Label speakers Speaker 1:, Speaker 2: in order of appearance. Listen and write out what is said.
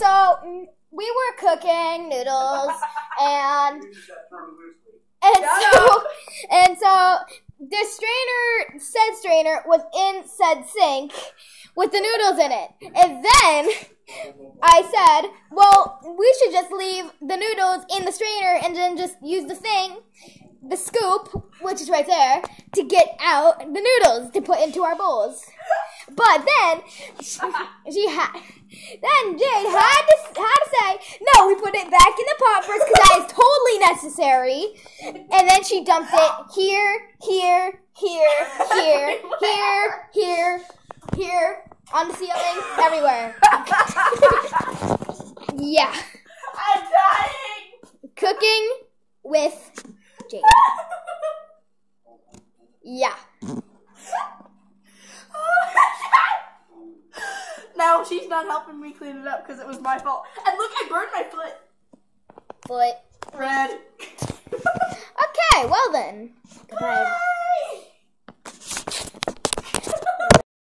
Speaker 1: So we were cooking noodles, and and so and so the strainer said strainer was in said sink with the noodles in it, and then I said, well, we should just leave the noodles in the strainer and then just use the thing, the scoop, which is right there, to get out the noodles to put into our bowls. But then she, she had. Then Jade had to had to say no. We put it back in the pot first because that is totally necessary. And then she dumped it here, here, here, here, here, here, here, on the ceiling, everywhere. yeah,
Speaker 2: I'm dying.
Speaker 1: cooking with Jade. Yeah.
Speaker 2: Now she's not helping me clean it up because it was my fault. And look, I burned my foot.
Speaker 1: Foot.
Speaker 2: Red.
Speaker 1: Okay, well then. Goodbye.